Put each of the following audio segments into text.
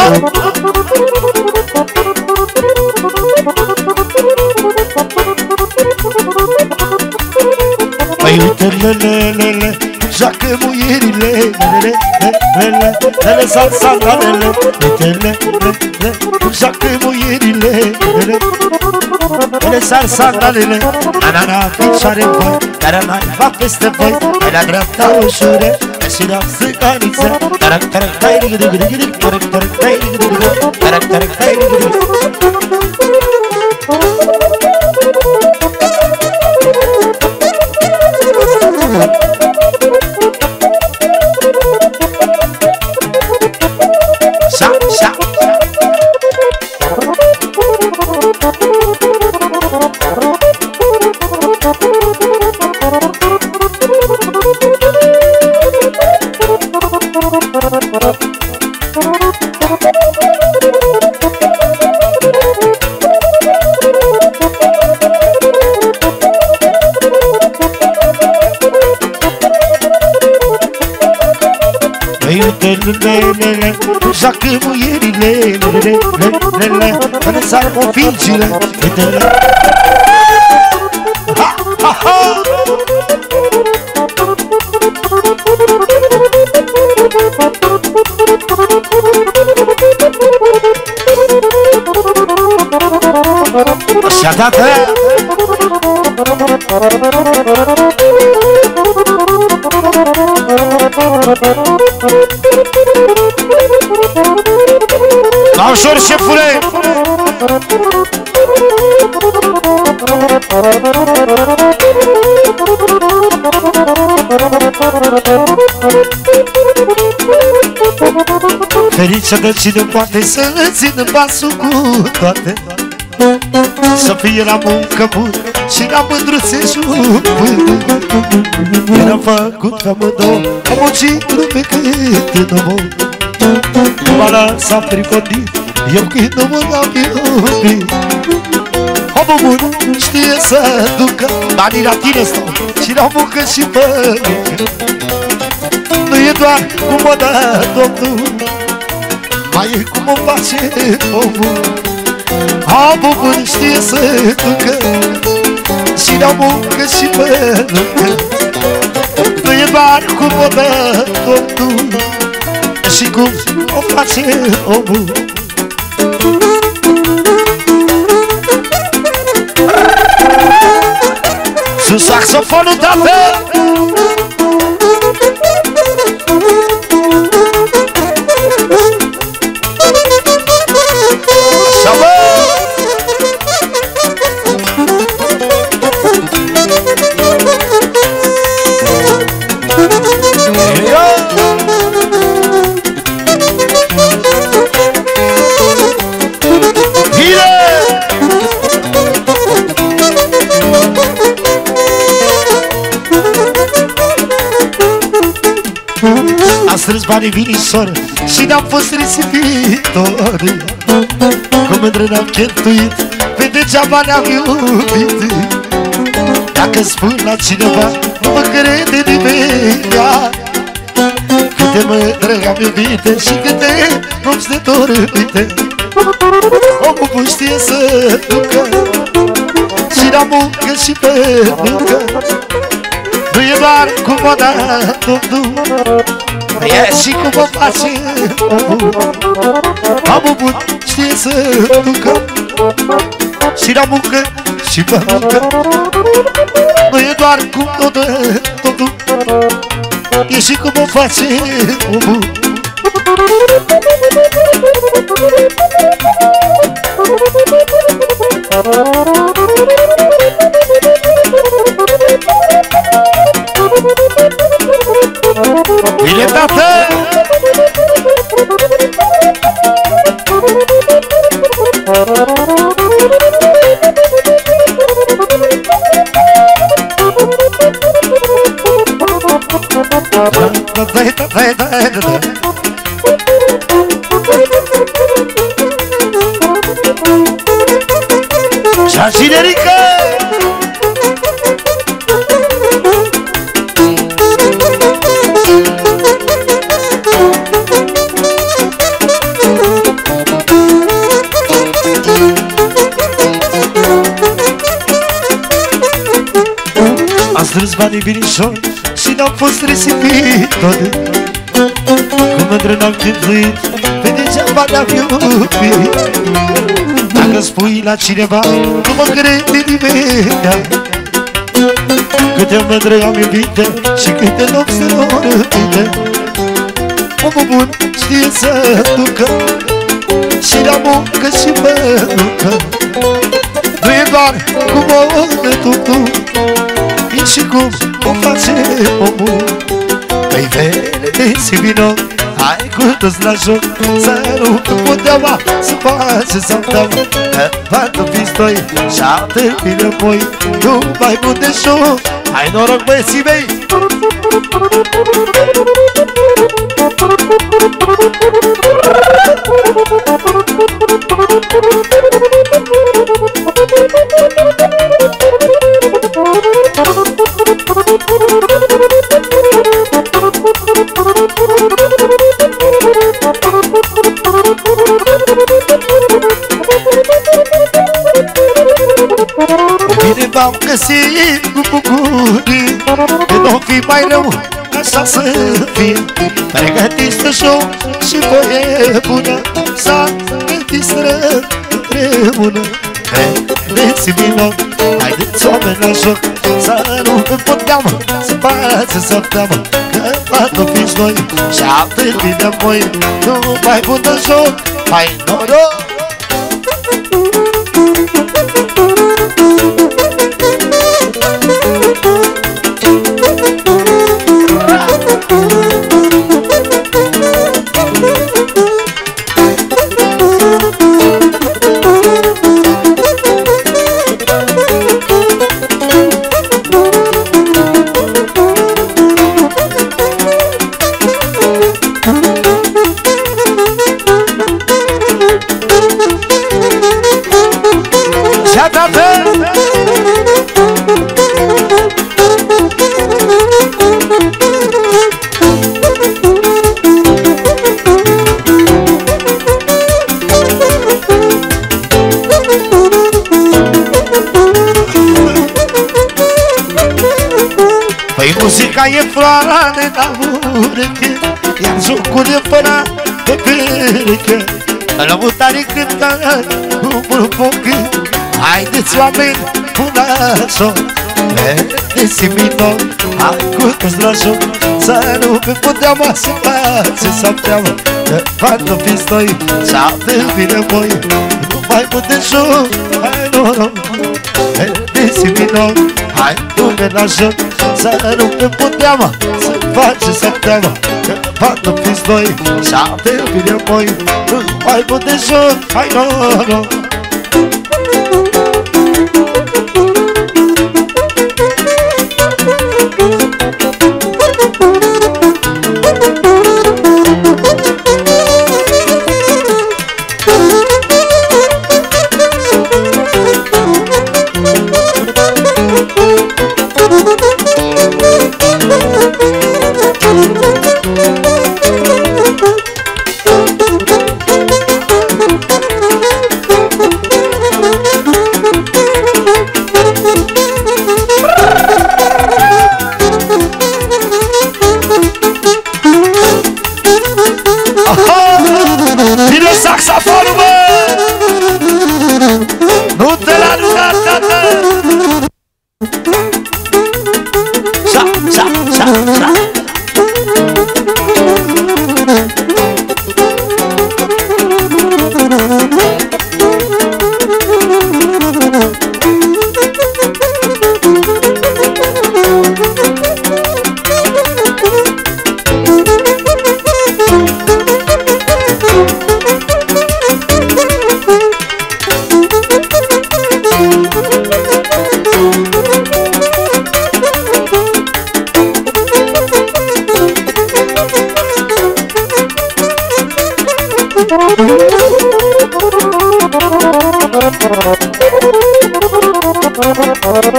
Păi uite, le, le, le, le, joacă muierile, le, le, le, le, le, le, salsalele, uite, le, le, le, joacă muierile, le, le, ele sarsanalele Anana, picioare în voi Dar anaiva peste voi Pe la dreapta ușure Pe și la stânganiță Tarac, tarac, tai, rigidic, rigidic Tarac, tarac, tai, tarak tarak tarak joacă muierile Lele, lele, lele Până sar moficile Uite, lele Ha, ha, ha Și-a dat ea La ușor, șefule! Ferice de cine poate să țină pasul cu toate. Să fie la muncă bun și la mândruțe jupân Eram făcut ca mândou, am muncit lume cât în omul M-a lăsat pricotit, eu când nu mă am iubit Omul bun știe să ducă banii la tine stau Și la muncă și pe Nu e doar cum o dă Domnul Mai e cum o face omul Omul bun știe să ducă Și la muncă și pe lângă Nu e doar cum o dă Domnul Și cum o face omul sous saxophone tapé. Am strâns banii vinișor Și ne-am fost risipitori. Cu mândră ne-am cheltuit Pe degeaba ne-am iubit. Dacă spun la cineva Nu mă crede nimeni. Câte mândră am iubite Și câte nopți de dormite Omul bun știe să ducă Și la muncă și pe muncă. Nu e doar cum o da Domnul E și cum o face omul Omul bun știe să ducă Și la muncă și pe muncă. Nu e doar cum o dă Domnul E și cum o face omul Bine, tată! Da, da, da, da, da, da, da. Banii binișori Și n-am fost risipitori Cu mândră n-am chipzuit Pe degeaba ne-am iubit. Dacă spui la cineva Nu mă crede nimeni. Câte mândre am iubite Și câte nopți răbite Omul bun știe să ducă Și la muncă și mănâncă. Nu e doar cum o tu E și cum o face omul. Păi vedeți vino Hai cu toți la joc. Să nu puteaua Să faci să-mi dau. Că vadă pistoi Și atât bine apoi. Nu mai pute joc Hai noroc băieții mei Bine v-am găsit cu bucurii. De nu fi mai rău, așa să fie Pregătiți de show și voie bună S-a gătit strămână Vedeți vino, haideți oameni la joc. Să nu vă puteam, să faceți să teamă Că fată fiți noi. Și atât bine voi Nu mai putem joc, hai noroc Muzica e floare la ureche Iar jocul e fără pe pereche La mutare cântă cu foc Haideți oameni, până așa Vedeți vino, hai cu toți la joc Să nu pe puteam să face să teamă Că fată fiți noi și atât bine voi. Nu mai puteți joc, hai noroc Vedeți vino, hai tu la joc să nu te puteam Să faci să teamă Că fată fiți noi Și atât bine voi. Nu mai puteți joc, hai noroc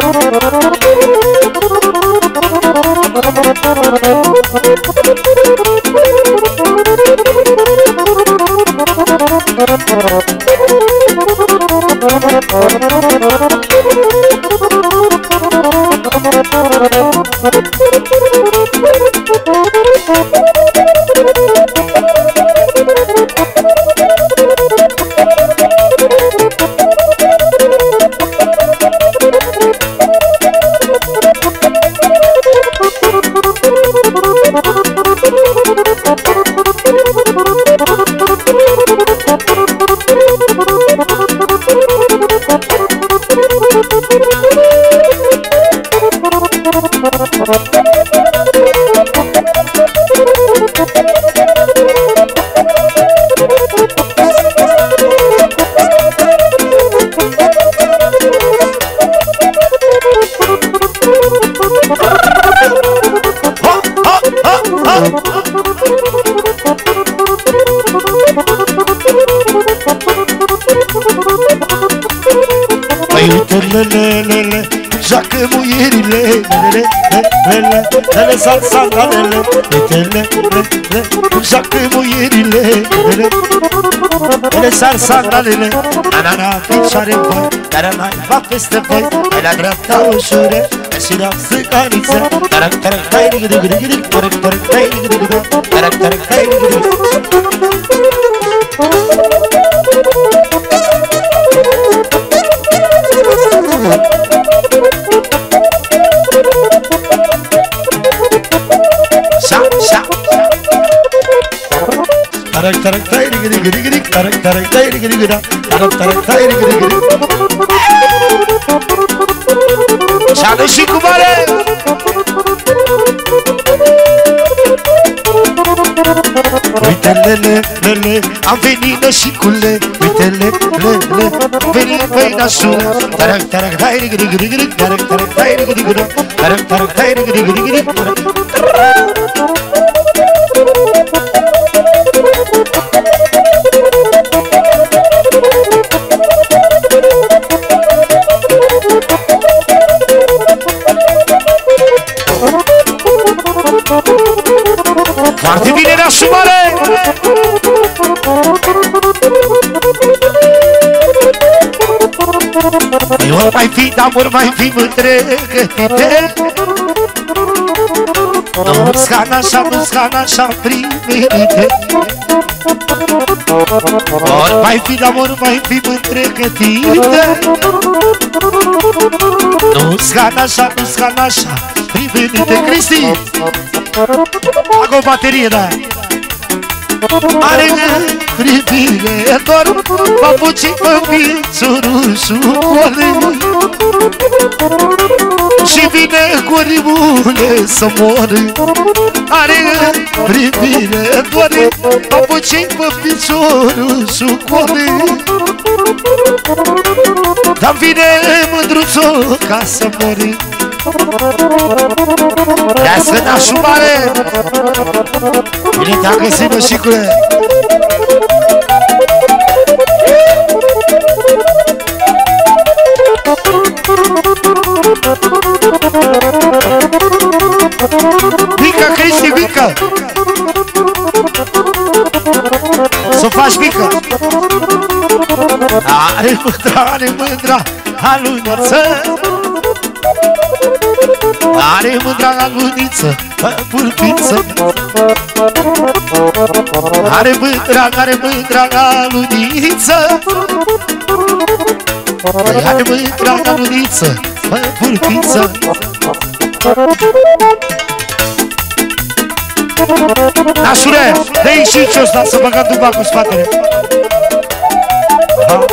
Thank you. Lele, joacă muierile, lele, lele, lele, salsa, lele, lele, lele, joacă muierile, lele, lele, salsa, lele, na, na, na, picioare în voi, dar mai va peste voi, ai la dreapta ușure, și la sâcaniță, tarac, tarac, tai, dig, dig, dig, dig, tarac, tarac, tai, dig, dig, dig, tarac, tarac, tai, dig, dig, tarak tarak tayri giri giri giri tarak tarak tayri giri giri tarak tarak tayri giri giri সাধুষী কুমারে Vitele, le, le, am venit nășicule Vitele, le, le, veni băi nașule Tarac, tarac, dai, rigri, rigri, rigri Tarac, tarac, dai, rigri, rigri Tarac, tarac, dai, rigri, rigri, rigri Tarac, tarac, rig Foarte bine ne asumare! Eu mai fi de mai fi mândregătite Nu scan așa, nu scan așa primite Ori mai fi de mai fi mândregătite Nu scan așa, nu scan așa primite Cristi! Fac o baterie, da Are privire doar Papucii pe piciorul Și vine cu rimule să moare. Are privire doar Papucii pe piciorul Dar vine mândruțul ca să mori Trească nașul mare Bine te-am găsit, mășicule! Mica, Cristi, mica Să faci mică! Are mândra, are mândra Aluneță are mândra aluniță, pulpiță. Are mândra, are mândra aluniță Are mândra aluniță, pulpiță. Nașule, dă-i și ce ăsta să băgăm duba cu spatele. Ha.